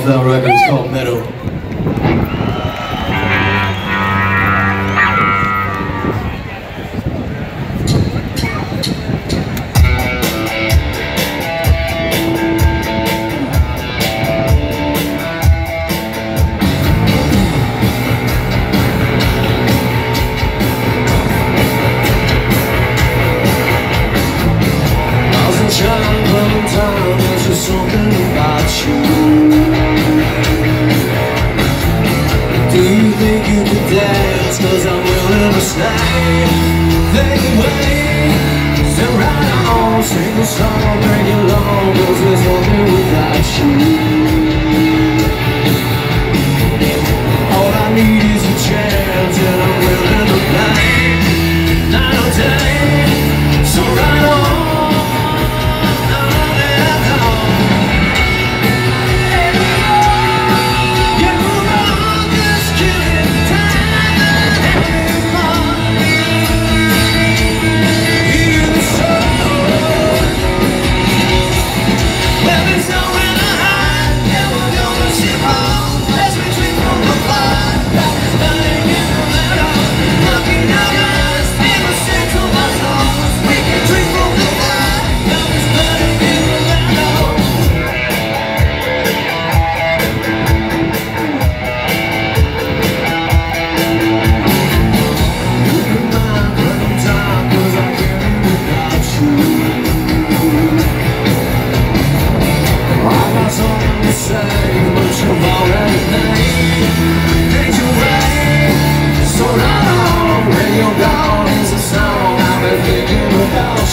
off that record. It's called Meadow. Cause I'm willing to stay. Fade away Sit right on Sing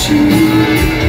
you